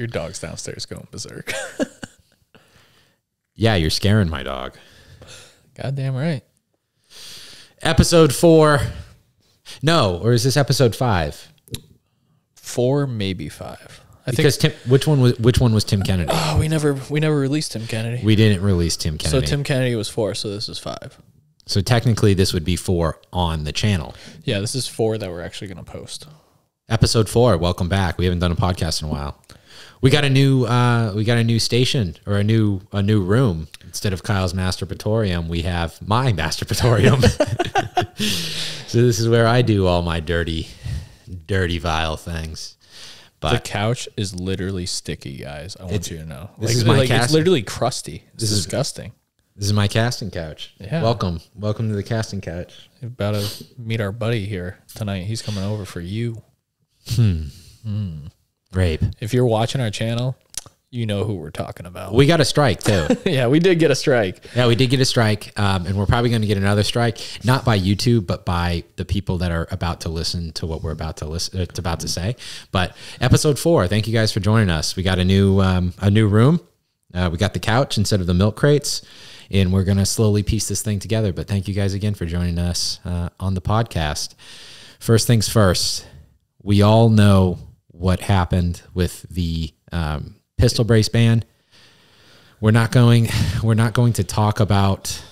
Your dog's downstairs going berserk. Yeah, you're scaring my dog. Goddamn right. Episode four. No, or is this episode five? Four, maybe five. I think. Because Tim, which one was which one was Tim Kennedy? Oh, we never we never released Tim Kennedy. We didn't release Tim Kennedy. so Tim Kennedy was four, so this is five. so technically, this would be four on the channel. Yeah, this is four that we're actually gonna post. Episode four. Welcome back. We haven't done a podcast in a while. We got a new uh, we got a new station or a new a new room instead of Kyle's masturbatorium. We have my masturbatorium. so this is where I do all my dirty, dirty, vile things. The couch is literally sticky, guys. I want you to know. this Like, is my like, cast- It's literally crusty. It's This is- disgusting. this is my casting couch. Yeah. Welcome, welcome to the casting couch. About to meet our buddy here tonight. He's coming over for you. Rape. If you're watching our channel, you know who we're talking about. We got a strike too. yeah, we did get a strike. Yeah, we did get a strike, um, and we're probably going to get another strike, not by YouTube, but by the people that are about to listen to what we're about to listen, uh, about to say. But episode four, thank you guys for joining us. We got a new um, a new room. Uh, we got the couch instead of the milk crates, and we're going to slowly piece this thing together. But thank you guys again for joining us uh, on the podcast. First things first, we all know what happened with the um, pistol brace ban. We're not going. We're not going to talk about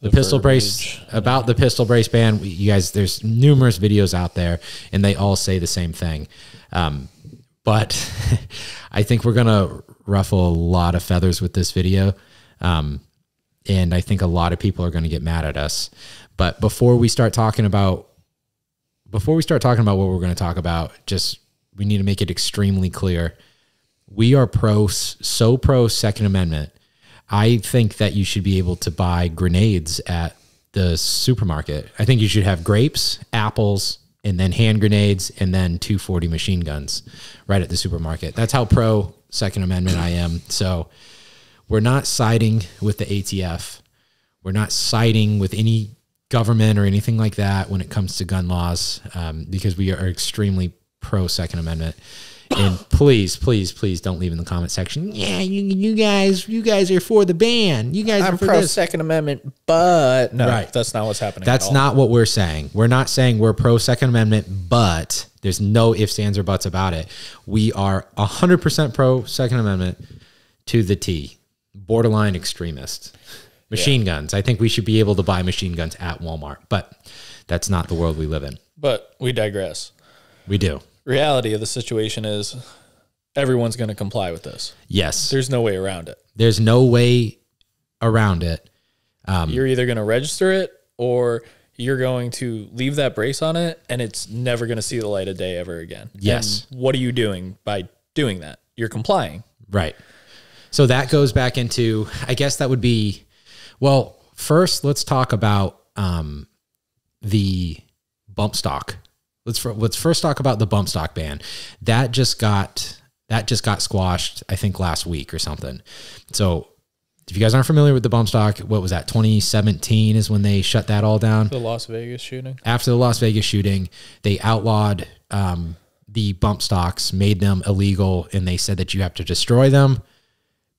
the, pistol brace about the pistol brace ban. We- You guys, there's numerous videos out there, and they all say the same thing. Um, but I think we're gonna ruffle a lot of feathers with this video, um, and I think a lot of people are going to get mad at us. But before we start talking about before we start talking about what we're going to talk about, just we need to make it extremely clear. We are pro, so pro Second Amendment. I think that you should be able to buy grenades at the supermarket. I think you should have grapes, apples, and then hand grenades, and then 240 machine guns right at the supermarket. That's how pro Second Amendment I am. So we're not siding with the ATF. We're not siding with any government or anything like that when it comes to gun laws um, because we are extremely pro Second Amendment. And please, please, please don't leave in the comment section. Yeah, you, you guys, you guys are for the ban. You guys I'm are for pro this. Second Amendment, but no, Right. that's not what's happening. That's at all. not what we're saying. We're not saying we're pro Second Amendment, but there's no ifs, ands, or buts about it. We are 100% pro Second Amendment to the T. Borderline extremist. Machine guns. I think we should be able to buy machine guns at Walmart, but that's not the world we live in. But we digress. We do. Reality of the situation is everyone's going to comply with this. Yes. There's no way around it. There's no way around it. You're either going to register it or you're going to leave that brace on it and it's never going to see the light of day ever again. Yes. And what are you doing by doing that? You're complying. Right. So that goes back into, I guess that would be, well, first let's talk about um, the bump stock. Let's fir- let's first talk about the bump stock ban. That just got that just got squashed. I think last week or something. So if you guys aren't familiar with the bump stock, what was that? 2017 is when they shut that all down The Las Vegas shooting. after the Las Vegas shooting, they outlawed um, the bump stocks, made them illegal, and they said that you have to destroy them.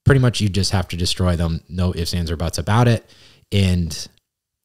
Pretty much, you just have to destroy them. No ifs, ands, or buts about it. And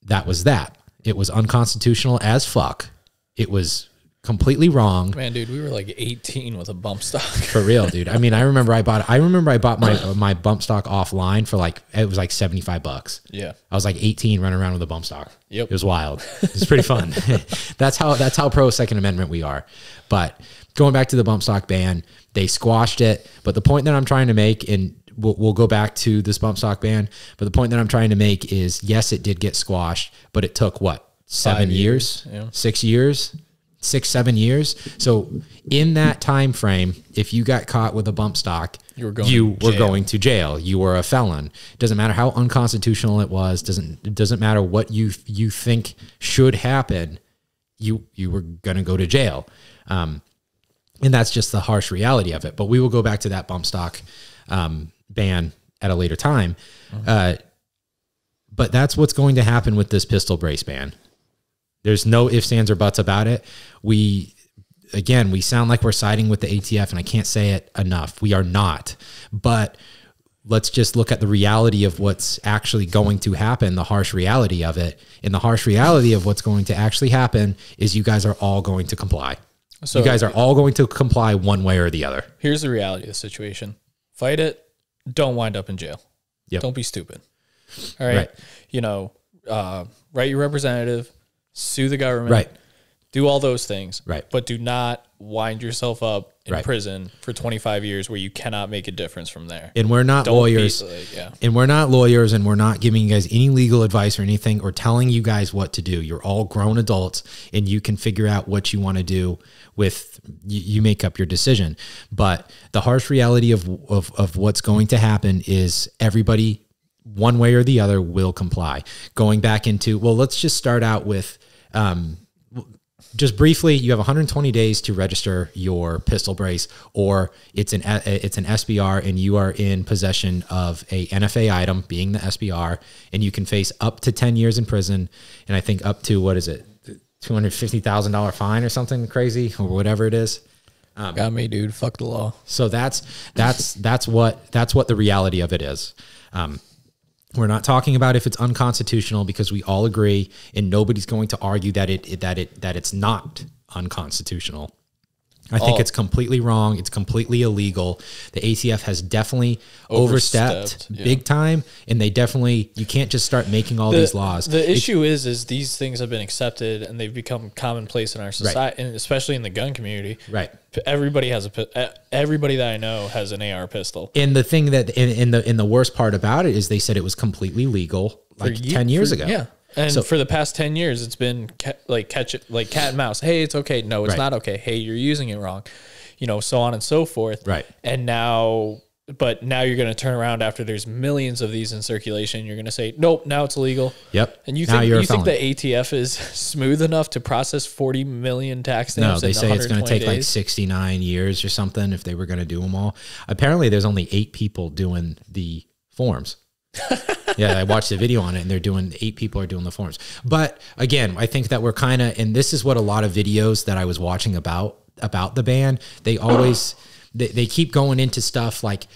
that was that. It was unconstitutional as fuck. It was completely wrong Man, dude, we were like 18 with a bump stock. for real, dude. I mean, I remember I bought. I remember I bought my my bump stock offline for like it was like seventy five bucks. yeah. I was like 18 running around with a bump stock. Yep. It was wild. It was pretty fun. that's how that's how pro Second Amendment we are. But going back to the bump stock ban, they squashed it. But the point that I'm trying to make, and we'll, we'll go back to this bump stock ban, but the point that I'm trying to make is yes, it did get squashed, but it took what seven Five years, years, yeah. six years, six seven years. So in that time frame, if you got caught with a bump stock, You were going you to were jail. going to jail. You were a felon. Doesn't matter how unconstitutional it was. Doesn't it doesn't matter what you you think should happen. You you were gonna go to jail, um, and that's just the harsh reality of it. But we will go back to that bump stock um, ban at a later time. Uh, but that's what's going to happen with this pistol brace ban. There's no ifs, ands, or buts about it. We again, we sound like we're siding with the ATF, and I can't say it enough. We are not. But let's just look at the reality of what's actually going to happen, the harsh reality of it. And the harsh reality of what's going to actually happen is you guys are all going to comply. So you guys are all going to comply one way or the other. here's the reality of the situation. Fight it. Don't wind up in jail. Yep. Don't be stupid. All right. Right. You know, uh, write your representative, sue the government, Right. do all those things. Right. But do not wind yourself up in Right. prison for 25 years where you cannot make a difference from there. And we're not Don't be lawyers. like- yeah. And we're not lawyers and we're not giving you guys any legal advice or anything or telling you guys what to do. You're all grown adults and you can figure out what you want to do with you, you make up your decision. But the harsh reality of, of of what's going to happen is everybody one way or the other will comply. Going back into well, let's just start out with um just briefly, you have 120 days to register your pistol brace, or it's an it's an SBR, and you are in possession of a NFA item, being the SBR, and you can face up to 10 years in prison, and I think up to what is it, 250 thousand dollar fine or something crazy, or whatever it is. Got me, dude. Fuck the law. So that's that's that's what that's what the reality of it is. Um, we're not talking about if it's unconstitutional because we all agree, and nobody's going to argue that it that it that it's not unconstitutional. I think Oh. it's completely wrong. It's completely illegal. The ATF has definitely overstepped, Overstepped, yeah. big time, and they definitely you can't just start making all these laws. The issue is, is these things have been accepted and they've become commonplace in our society, and especially in the gun community. right. Everybody has a everybody that I know has an AR pistol. And the thing that in, in the in the worst part about it is they said it was completely legal like For ten years ago. Yeah. And So- for the past 10 years, it's been ca- like catch it, like cat and mouse. Hey, it's okay. No, it's Right. not okay. Hey, you're using it wrong. You know, so on and so forth. Right. And now, but now you're going to turn around after there's millions of these in circulation. You're going to say, nope, now it's illegal. Yep. And you Now think you think the ATF is smooth enough to process 40 million tax No, stamps? they in say it's going to 120 take like 69 years or something if they were going to do them all. Apparently, there's only eight people doing the forms. Yeah, I watched the video on it and they're doing eight people are doing the forms. But again, I think that we're kind of and this is what a lot of videos that I was watching about about the ban, they always they, they keep going into stuff like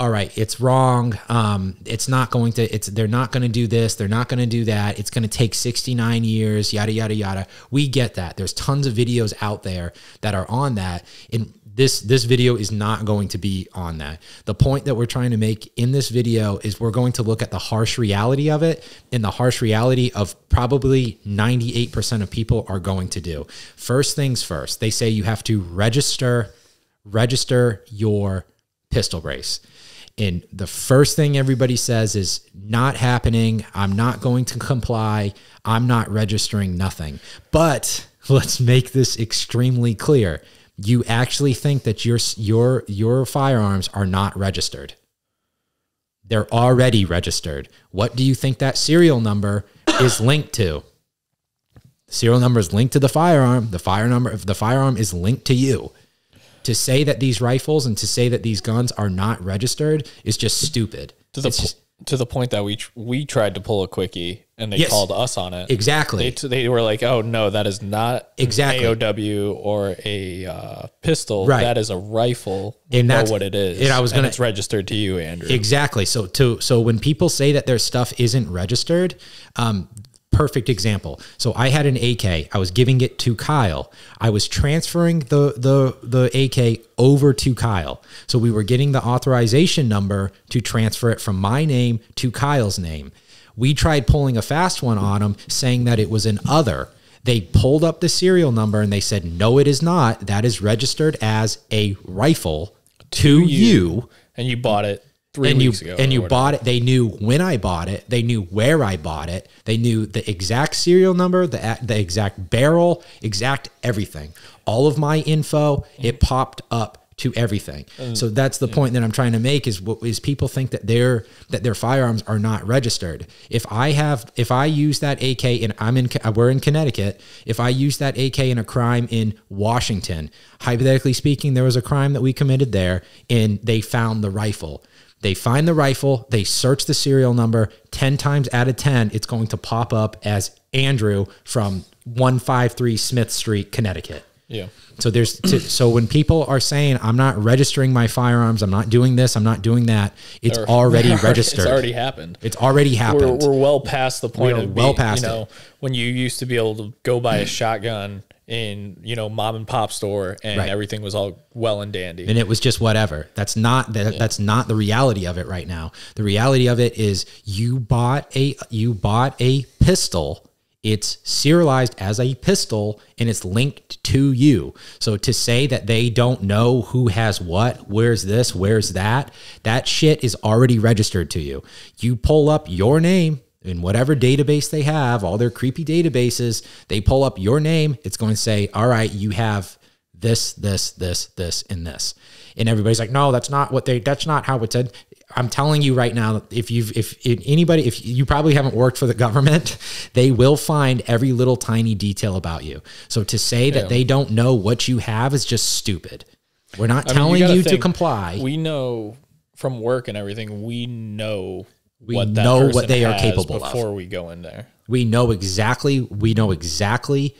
all right, it's wrong. Um, it's not going to. It's they're not going to do this. They're not going to do that. It's going to take sixty nine years. Yada yada yada. We get that. There's tons of videos out there that are on that. And this this video is not going to be on that. The point that we're trying to make in this video is we're going to look at the harsh reality of it and the harsh reality of probably 98% of people are going to do. First things first, they say you have to register register your pistol brace. And the first thing everybody says is not happening. I'm not going to comply. I'm not registering nothing. But let's make this extremely clear. You actually think that your your your firearms are not registered. They're already registered. What do you think that serial number is linked to? The serial number is linked to the firearm. The fire number the firearm is linked to you to say that these rifles and to say that these guns are not registered is just stupid. to the just- to the point that we tr- we tried to pull a quickie and they Yes. called us on it. exactly. They, they were like, "Oh no, that is not Exactly. AOW or a uh, pistol. Right. That is a rifle. And know what it is. and I was gonna- it's registered to you, Andrew. Exactly. So to so when people say that their stuff isn't registered, um, perfect example. So I had an AK. I was giving it to Kyle. I was transferring the the the AK over to Kyle. So we were getting the authorization number to transfer it from my name to Kyle's name. We tried pulling a fast one on them, saying that it was an other. They pulled up the serial number and they said, "No, it is not. That is registered as a rifle to, you and you bought it three and you ago. and you whatever. bought it. They knew when I bought it. They knew where I bought it. They knew the exact serial number, the the exact barrel, exact everything. All of my info. It popped up to everything. Mm. so that's the point that I'm trying to make is what is people think that their that their firearms are not registered. If I have if I use that AK and I'm in we're in Connecticut, if I use that AK in a crime in Washington, hypothetically speaking, there was a crime that we committed there and they found the rifle. They find the rifle, they search the serial number 10 times out of 10, it's going to pop up as Andrew from 153 Smith Street, Connecticut. Yeah. So there's to, so when people are saying I'm not registering my firearms, I'm not doing this, I'm not doing that, it's Or- already registered. It's already happened. It's already We're, happened. we're well past the point We're of well being, past you know when you used to be able to go buy a shotgun in you know mom and pop store and Right. everything was all well and dandy. and it was just whatever. That's not that, that's not the reality of it right now. The reality of it is you bought a you bought a pistol. It's serialized as a pistol and it's linked to you. So to say that they don't know who has what, where's this, where's that, that shit is already registered to you. You pull up your name in whatever database they have, all their creepy databases, they pull up your name, it's going to say, "All right, you have this, this, this, this, and this. And everybody's like, no, that's not what they, that's not how it said. I'm telling you right now, if you've, if, if anybody, if you probably haven't worked for the government, they will find every little tiny detail about you. So to say that Yeah. they don't know what you have is just stupid. We're not I telling gotta you, to comply. We know from work and everything. We know We what know what they are capable of. before we go in there. we know exactly, we know exactly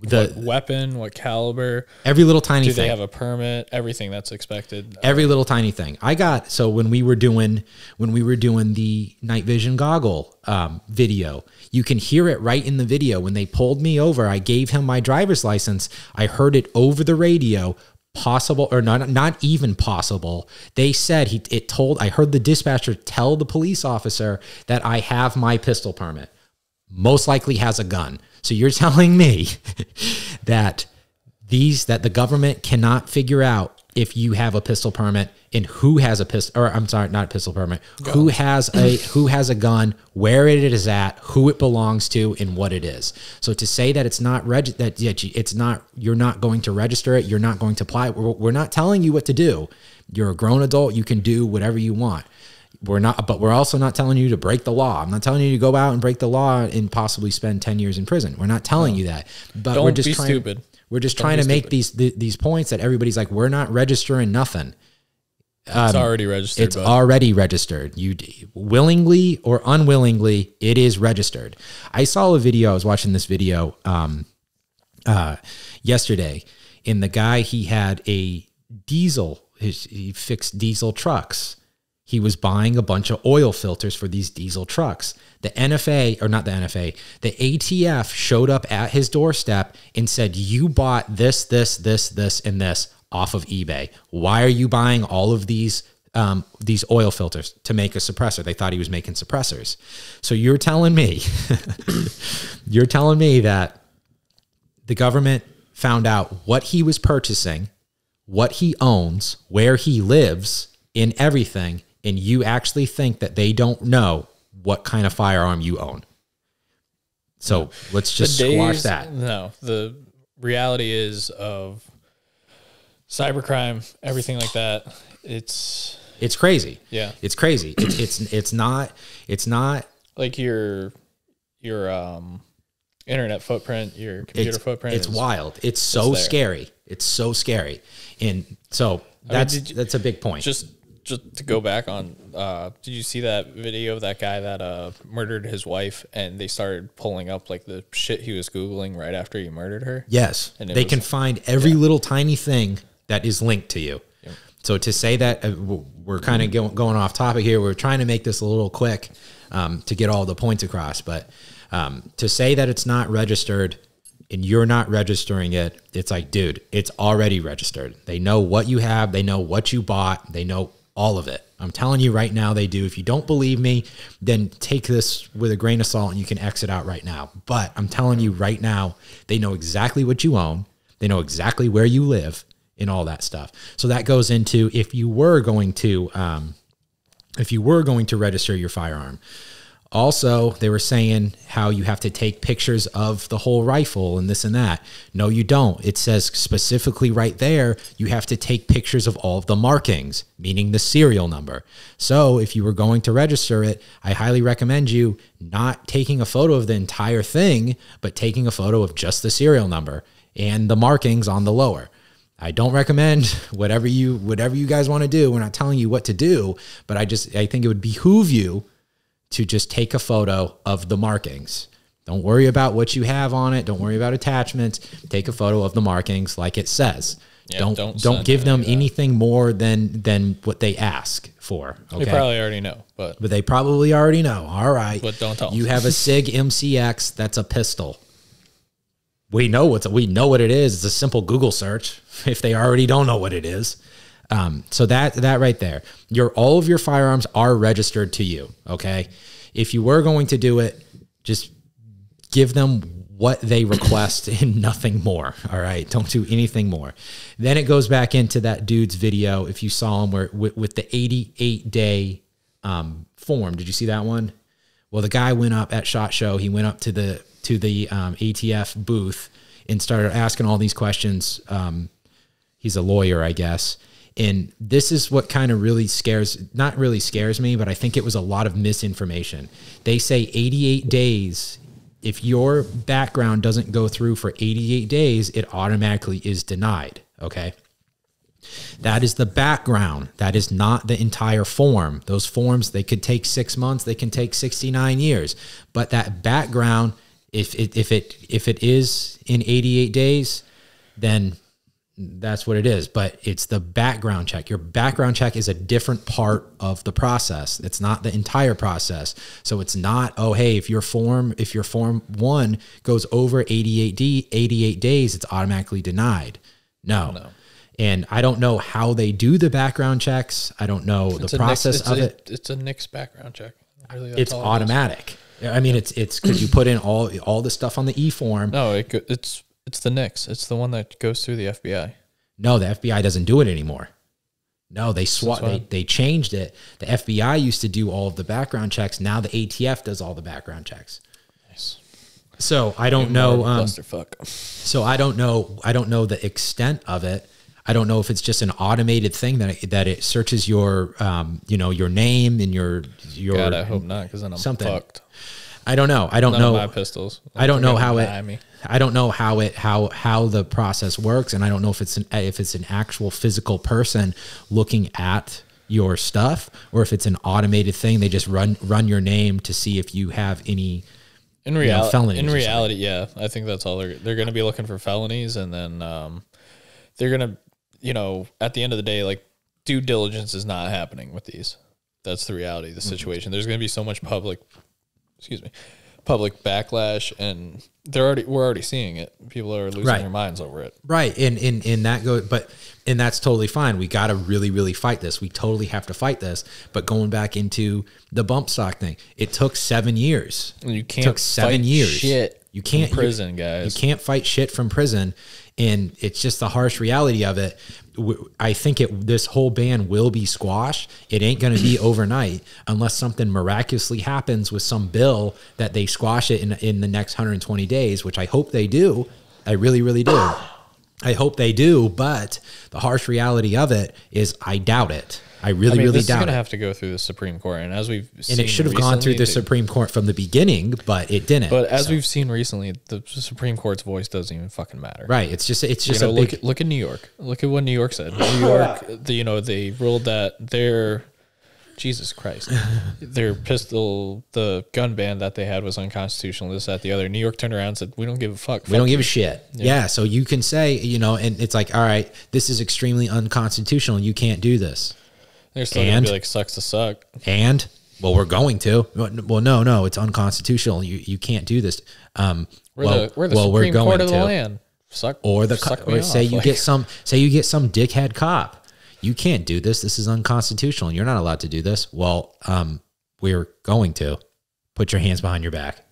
the, What weapon, what caliber? every little tiny Do thing. they have a permit? Everything that's expected. every little tiny thing i got so when we were doing when we were doing the night vision goggle um, video you can hear it right in the video when they pulled me over i gave him my driver's license i heard it over the radio possible or not not even possible. They said he it told i heard the dispatcher tell the police officer that i have my pistol permit. Most likely has a gun. So you're telling me that these that the government cannot figure out if you have a pistol permit and who has a pistol or I'm sorry, not a pistol permit, who has a who has a gun, where it is at, who it belongs to, and what it is. So to say that it's not reg that it's not you're not going to register it, you're not going to apply. We're, we're not telling you what to do. You're a grown adult, you can do whatever you want. We're not, but we're also not telling you to break the law. I'm not telling you to go out and break the law and possibly spend 10 years in prison. We're not telling you that. But Don't we're just be trying, stupid. We're just trying to make stupid. these th- these points that everybody's like, we're not registering nothing. it's already registered. It's bud. already registered. You willingly or unwillingly, it is registered. I saw a video. I was watching this video um, uh, yesterday, and the guy he had a diesel. His, he fixed diesel trucks. He was buying a bunch of oil filters for these diesel trucks. The NFA, or not the NFA, the ATF showed up at his doorstep and said, You bought this, this, this, this, and this off of eBay. Why are you buying all of these? Um, these oil filters to make a suppressor. They thought he was making suppressors. So you're telling me, you're telling me that the government found out what he was purchasing, what he owns, where he lives, in everything, and you actually think that they don't know what kind of firearm you own. So let's just The squash that. No, the reality is of cybercrime, everything like that. It's It's crazy. yeah, It's crazy. It's it's it's not it's not like your your um internet footprint, your computer it's, footprint. it's is- wild. It's so scary. It's so scary. And so that's did you- that's a big point. Just just to go back on, uh, did you see that video of that guy that uh murdered his wife and they started pulling up like the shit he was googling right after he murdered her? Yes, And they was- can find every little tiny thing that is linked to you. So to say that uh, we're kind of go, going off topic here, we're trying to make this a little quick um, to get all the points across. But um, to say that it's not registered and you're not registering it, it's like, dude, it's already registered. They know what you have, they know what you bought, they know all of it. I'm telling you right now, they do. If you don't believe me, then take this with a grain of salt and you can exit out right now. But I'm telling you right now, they know exactly what you own, they know exactly where you live, and all that stuff. So that goes into if you were going to, um, if you were going to register your firearm. Also, they were saying how you have to take pictures of the whole rifle and this and that. No, you don't. It says specifically right there, you have to take pictures of all of the markings, meaning the serial number. So, if you were going to register it, I highly recommend you not taking a photo of the entire thing, but taking a photo of just the serial number and the markings on the lower. I don't recommend whatever you whatever you guys want to do. We're not telling you what to do, but I just I think it would behoove you to just take a photo of the markings Don't worry about what you have on it. Don't worry about attachments. Take a photo of the markings like it says. Yeah, don't don't don't, give them anything more than than what they ask for. Okay. They probably already know, but but they probably already know. All right. But don't tell You have a Sig MCX that's a pistol. We know what's we know what it is. It's a simple Google search. If they already don't know what it is, um, so that that right there, your all of your firearms are registered to you. Okay, if you were going to do it, just give them what they request and nothing more. All right. Don't do anything more. Then it goes back into that dude's video. If you saw him where with, with the 88 day um, form, did you see that one? Well, the guy went up at Shot Show. He went up to the to the um, ATF booth and started asking all these questions. Um, he's a lawyer, I guess. And this is what kind of really scares, not really scares me, but I think it was a lot of misinformation. They say 88 days. If your background doesn't go through for 88 days, it automatically is denied. Okay. That is the background. That is not the entire form. Those forms, they could take six months, they can take 69 years. But that background, if it, if it, if it is in 88 days, then that's what it is but it's the background check. Your background check is a different part of the process. It's not the entire process. So it's not oh hey if your form if your form 1 goes over 88 d 88 days it's automatically denied. No, and i don't know how they do the background checks. I don't know It's the process NICS, of it's a, it. It's a NICS background check. Really, it's all it automatic. I mean it's it's because you put in all all the stuff on the e form No, it, it's it's the NICS. It's the one that goes through the FBI. No, the FBI doesn't do it anymore. No, they swat. They, they changed it. The FBI used to do all of the background checks. Now the ATF does all the background checks. Nice. So I don't know. Um, Clusterfuck. so I don't know. I don't know the extent of it. I don't know if it's just an automated thing that it, that it searches your, um, you know, your name and your your. God, I hope not, because then I'm something. fucked. I don't know. I don't None know. my pistols. I don't know how it. Me. I don't know how it how how the process works, and I don't know if it's an if it's an actual physical person looking at your stuff, or if it's an automated thing. They just run run your name to see if you have any. In know, reality, felonies in reality, yeah, I think that's all they're they're going to be looking for felonies, and then um, they're going to, you know, at the end of the day, like due diligence is not happening with these. That's the reality of the Mm-hmm. situation. There's going to be so much public, excuse me, public backlash, and they're already we're already seeing it. People are losing Right. their minds over it. Right, and and and that go, but and that's totally fine. We got to really, really fight this. We totally have to fight this. But going back into the bump stock thing, it took seven years. And you can't it took seven fight years. Shit, You can't in prison, guys. You can't fight shit from prison, and it's just the harsh reality of it. i think it this whole ban will be squashed. It ain't going to be overnight unless something miraculously happens with some bill that they squash it in in the next 120 days, which I hope they do. I really, really do. I hope they do, but the harsh reality of it is I doubt it. I really, I mean, really this is doubt going to have to go through the Supreme Court, and as we've and it should have gone through the Supreme Court from the beginning, but it didn't. But as we've seen recently, the Supreme Court's voice doesn't even fucking matter. right, it's just it's You just know, a look big look at New York. Look at what New York said. New York, the, you know, they ruled that their Jesus Christ, their pistol, the gun ban that they had was unconstitutional. This, that, the other. New York turned around and said, "We don't give a fuck. We don't give a shit. Yeah. So you can say, you know, and it's like, all right, this is extremely unconstitutional. You can't do this. They're still gonna And? be like, "Sucks to suck." And well, we're going to. Well, no, no, it's unconstitutional. You you can't do this. Um, We're well, the we're the well, Supreme we're going Court of to. the land. Suck Or the suck or say off, you like- get some say you get some dickhead cop. You can't do this. This is unconstitutional. You're not allowed to do this. Well, um, we're going to put your hands behind your back.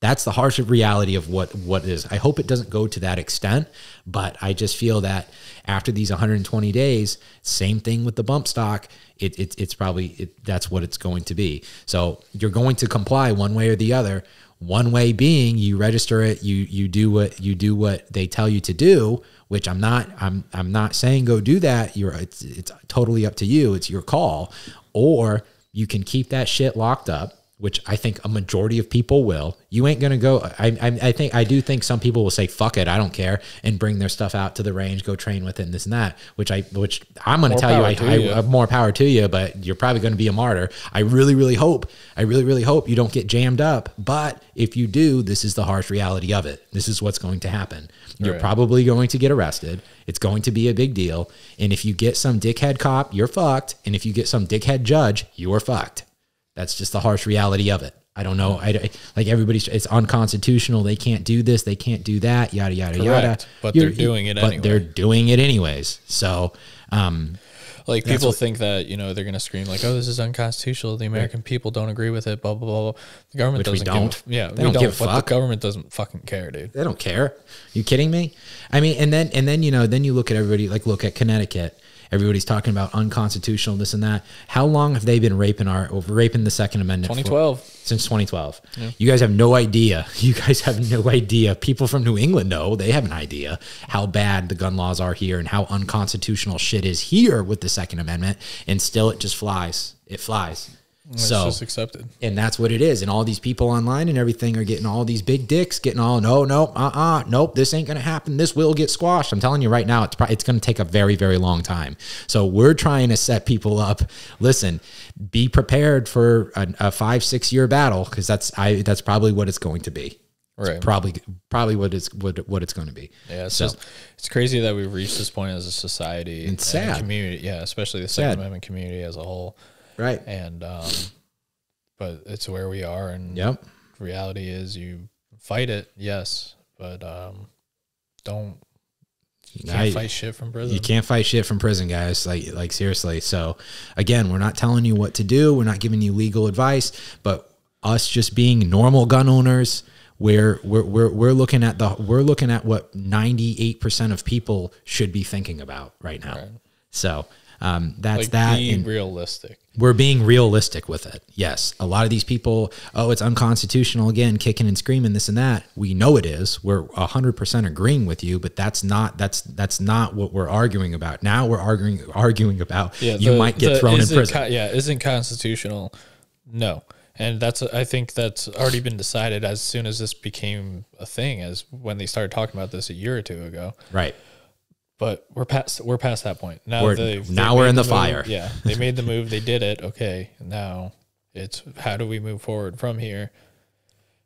That's the harsh reality of what what is. I hope it doesn't go to that extent, but I just feel that after these 120 days, same thing with the bump stock. It, it it's probably it, that's what it's going to be. So you're going to comply one way or the other. One way being you register it, you you do what you do what they tell you to do, which I'm not I'm I'm not saying go do that. You're it's it's totally up to you. It's your call. Or you can keep that shit locked up which I think a majority of people will, you ain't gonna go. I, I, I think I do think some people will say fuck it, I don't care, and bring their stuff out to the range, go train with it, and this and that. Which I, which I'm gonna More tell you, I, to you. I more power to you, but you're probably gonna be a martyr. I really, really hope, I really, really hope you don't get jammed up. But if you do, this is the harsh reality of it. This is what's going to happen. You're Right. probably going to get arrested. It's going to be a big deal. And if you get some dickhead cop, you're fucked. And if you get some dickhead judge, you're fucked. That's just the harsh reality of it. I don't know. I like everybody's. It's unconstitutional. They can't do this. They can't do that. Yada yada yada. Correct. But they're doing it But anyway. they're doing it anyways. So, um, Like people think that you know they're gonna scream like, "Oh, this is unconstitutional." The American people don't agree with it. Blah blah blah. blah. The government Which doesn't. don't. Give yeah, They we don't give a fuck. the government doesn't fucking care, dude. they don't care. You kidding me? I mean, and then and then you know, then you look at everybody. Like, look at Connecticut. Everybody's talking about unconstitutional, this and that. How long have they been raping our raping the Second Amendment? for? 2012. since 2012. You guys have no idea. You guys have no idea. People from New England know. They have an idea how bad the gun laws are here and how unconstitutional shit is here with the Second Amendment. And still, it just flies. It flies. It's so, just accepted. and that's what it is. And all these people online and everything are getting all these big dicks, getting all no, no, uh, uh nope, this ain't gonna happen. This will get squashed. I'm telling you right now, it's pro- it's gonna take a very, very long time. So we're trying to set people up. Listen, be prepared for a, a five, six year battle because that's I that's probably what it's going to be. It's Right. Probably, probably what it's what, what it's going to be. Yeah, it's So- just it's crazy that we've reached this point as a society it's and sad. community. Yeah, especially the Second Sad. Amendment community as a whole. Right. And um, but it's where we are, and Yep. reality is you fight it, yes, but um, don't you can't I- fight shit from prison. You can't fight shit from prison, guys. Like, like seriously. So, again, we're not telling you what to do. We're not giving you legal advice, but us just being normal gun owners, we're we're we're, we're looking at the we're looking at what ninety eight percent of people should be thinking about right now. So. Um, that's like that. and- realistic. We're being realistic with it. Yes. A lot of these people, oh, it's unconstitutional again, kicking and screaming this and that. We know it is. We're 100% agreeing with you, but that's not that's that's not what we're arguing about. Now we're arguing arguing about Yeah, you might get the thrown in prison. co- yeah, isn't constitutional. No, and that's I think that's already been decided as soon as this became a thing, as when they started talking about this a year or two ago. right. But we're past we're past that point now. We're- now we're in the move. fire. Yeah, they made the move. They did it. Okay, now it's how do we move forward from here?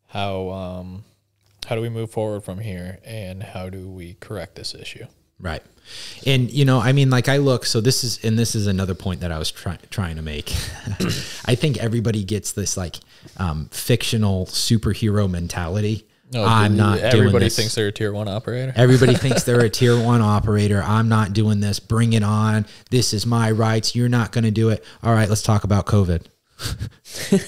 How um how do we move forward from here, and how do we correct this issue? Right. And you know, I mean, like I look. So this is, and this is another point that I was trying trying to make. I think everybody gets this like um, fictional superhero mentality. I'm not doing Everybody thinks they're a tier one operator. Everybody thinks they're a tier one operator. I'm not doing this. Bring it on. This is my rights. You're not going to do it. All right, let's talk about COVID.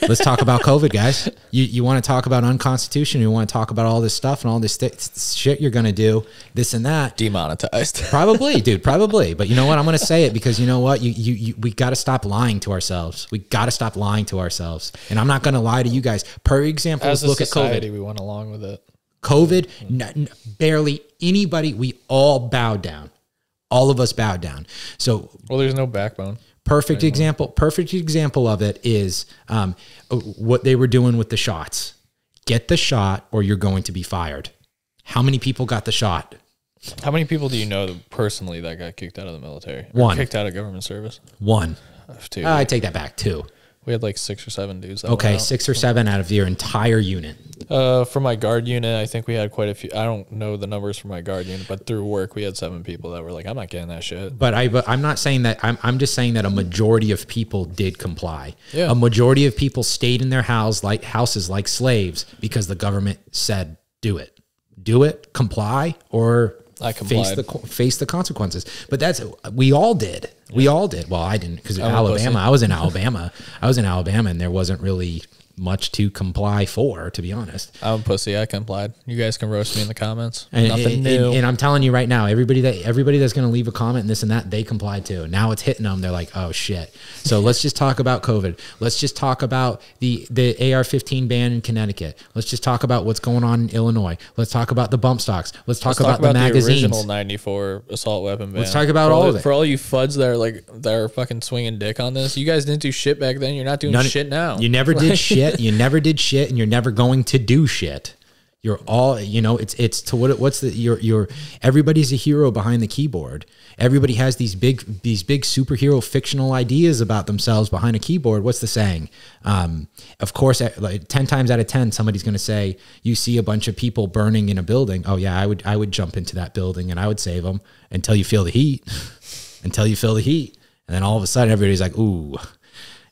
Let's talk about COVID, guys. You you want to talk about unconstitutional? You want to talk about all this stuff and all this th- shit you're going to do, this and that. Demonetized. Probably, dude. Probably. But you know what? I'm going to say it because you know what? You you, you we got to stop lying to ourselves. We got to stop lying to ourselves. And I'm not going to lie to you guys. Per example, As let's a look at COVID. we went along with it. COVID, n- n- barely anybody, we all bowed down. All of us bowed down. So, Well, there's no backbone. Perfect example, perfect example of it is um, what they were doing with the shots. Get the shot or you're going to be fired. How many people got the shot? How many people do you know personally that got kicked out of the military? One. Kicked out of government service? One. Two. I take that back. Two. We had like six or seven dudes. That Okay, six or seven out of your entire unit. Uh, for my guard unit, I think we had quite a few. I don't know the numbers for my guard unit, but through work, we had seven people that were like, "I'm not getting that shit." But I, but I'm not saying that. I'm, I'm just saying that a majority of people did comply. Yeah. A majority of people stayed in their house like houses like slaves because the government said do it, do it, comply, or I face the face the consequences. But that's we all did. We all did. Well, I didn't because Alabama. I was in Alabama. I was in Alabama, and there wasn't really much to comply for, to be honest. I'm a pussy. I complied. You guys can roast me in the comments. And, Nothing and- new. and I'm telling you right now, everybody that everybody that's going to leave a comment and this and that, they complied too. Now it's hitting them. They're like, oh shit. So let's just talk about COVID. Let's just talk about the the AR-15 ban in Connecticut. Let's just talk about what's going on in Illinois. Let's talk about the bump stocks. Let's talk, Let's about, talk about the magazines. original '94 assault weapon ban. Let's talk about For all of it. For all you fuds that are like that are fucking swinging dick on this, you guys didn't do shit back then. You're not doing None- shit now. You never did shit. Shit. You never did shit, and you're never going to do shit. You're all, you know, it's it's to what what's the you're you're everybody's a hero behind the keyboard. Everybody has these big these big superhero fictional ideas about themselves behind a keyboard. What's the saying? Um, of course, like ten times out of ten, somebody's going to say, "You see a bunch of people burning in a building. Oh yeah, I would I would jump into that building and I would save them until you feel the heat, until you feel the heat, and then all of a sudden everybody's like, ooh."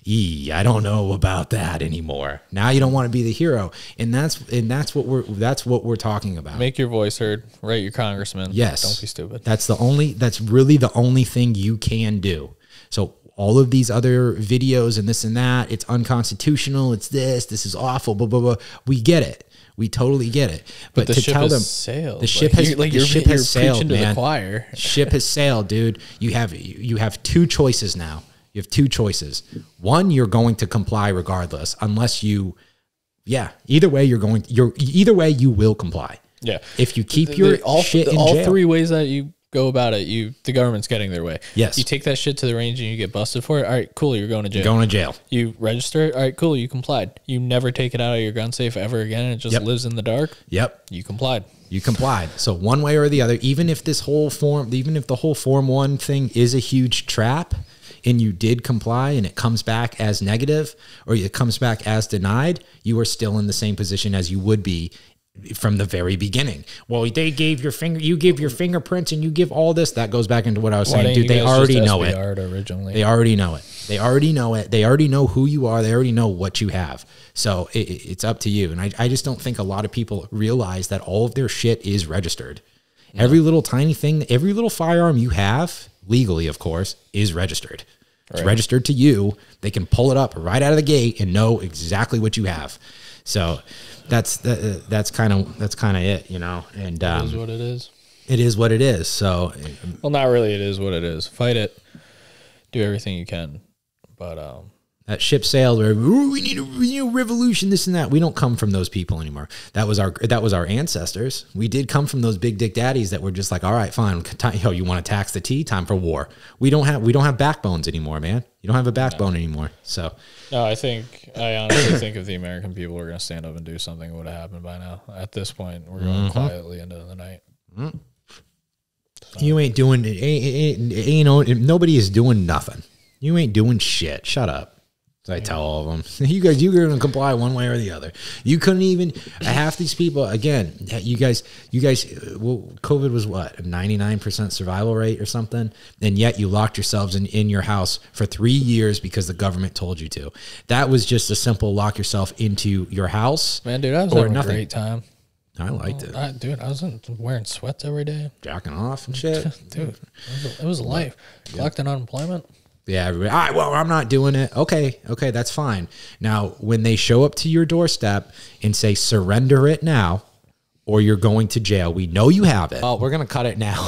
E, I don't know about that anymore. Now you don't want to be the hero, and that's and that's what we're that's what we're talking about. Make your voice heard. Write your congressman. Yes. Don't be stupid. That's the only that's really the only thing you can do. So all of these other videos and this and that, it's unconstitutional, it's this, this is awful, blah blah blah. We get it. We totally get it. But, the to ship tell has them sailed. the ship Like, has like the ship has sailed, man. the choir. ship has sailed, dude. You have you have two choices now. You have two choices. One, you're going to comply regardless, unless you, yeah. Either way, you're going. You're either way, you will comply. Yeah. If you keep The- your the- all, shit the- in all jail. three ways that you go about it, you the government's getting their way. Yes. You take that shit to the range and you get busted for it. All right, cool. You're going to jail. going to jail. you register it. All right, cool. You complied. You never take it out of your gun safe ever again. It just Yep. lives in the dark. Yep. You complied. You complied. So one way or the other, even if this whole form, even if the whole form one thing is a huge trap, and you did comply, and it comes back as negative, or it comes back as denied, you are still in the same position as you would be from the very beginning. Well, they gave your finger, you give your fingerprints, and you give all this. That goes back into what I was Why saying, dude. They already know it. Originally. They already know it. They already know it. They already know who you are. They already know what you have. So it, it- it's up to you. And I, I just don't think a lot of people realize that all of their shit is registered. Every little tiny thing, every little firearm you have, legally, of course, is registered. It's registered to you. They can pull it up right out of the gate and know exactly what you have. So that's that, that's kind of that's kind of it, you know. And It is um, what it is. it is what it is. So Well, not really. It is what it is. Fight it. Do everything you can. But um, that ship sailed we need a you know, revolution this and that. We don't come from those people anymore. That was our that was our ancestors. We did come from those big dick daddies that were just like all right fine time, yo, you want to tax the tea? Time for war. We don't have we don't have backbones anymore man. You don't have a backbone anymore so. No, I think I honestly think if the American people were going to stand up and do something, it would have happened by now. At this point, we're going Mm-hmm. quietly into the night. you ain't doing it ain't, ain't, ain't, you nobody is doing nothing. You ain't doing shit. Shut up So I tell all of them, you guys, you're going to comply one way or the other. You couldn't even half these people. Again, you guys, you guys. uh, Well, COVID was what a 99 percent survival rate or something, and yet you locked yourselves in in your house for three years because the government told you to. That was just a simple lock yourself into your house. Man, dude, I was Or having nothing. a great time. I liked it, I, dude, I wasn't wearing sweats every day. jacking off and shit. Dude, it was, it was life. Collecting unemployment. Yeah, everybody. All right, well, I'm not doing it. Okay, okay, that's fine. Now, when they show up to your doorstep and say surrender it now, or you're going to jail, we know you have it. Oh, we're gonna cut it now.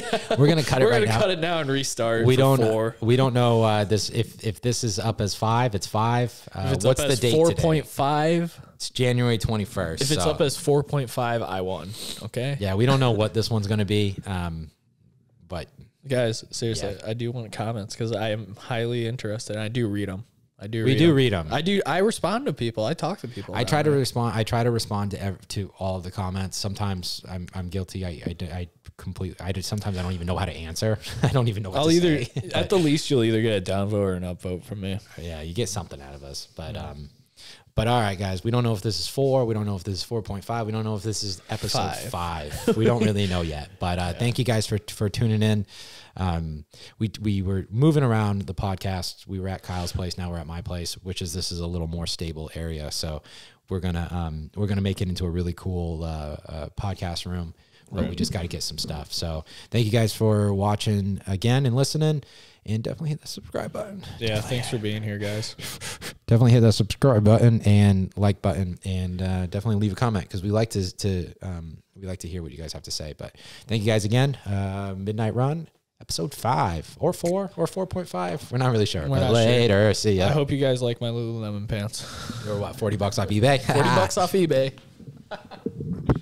we're gonna cut it now. We're right gonna now. cut it now and restart. we for don't. Four. We don't know uh, this. If if this is up as five, it's five. Uh, If it's what's up the as date four today? point five. It's January 21st. If it's so- up as four point five, I won. Okay. yeah, we don't know what this one's gonna be. Um, but Guys, seriously, I do want comments because I am highly interested. and I do read them. I do. We read do 'em. read 'em. I do. I respond to people. I talk to people. I try to way. respond. I try to respond to ev- to all of the comments. Sometimes I'm I'm guilty. I I, I completely. I just sometimes I don't even know how to answer. I don't even know what I'll to either say. at the least you'll either get a downvote or an upvote from me. yeah, you get something out of us. But um, but all right, guys. We don't know if this is four. We don't know if this is four point five. We don't know if this is episode Five. five. we don't really know yet. But uh, thank you guys for for tuning in. Um, we we were moving around the podcast. We were at Kyle's place. Now we're at my place, which is this is a little more stable area. So we're gonna um, we're gonna make it into a really cool uh, uh, podcast room. But we just got to get some stuff. So thank you guys for watching again and listening, and definitely hit the subscribe button. Yeah, thanks for being here, guys. Definitely hit that subscribe button and like button, and uh, definitely leave a comment because we like to to um, we like to hear what you guys have to say. But thank you guys again. Uh, Midnight Run, episode five or four or four point five. We're not really sure. Not sure. later, see ya. I hope you guys like my Lululemon pants. Or what? Forty bucks off eBay. Forty bucks off eBay.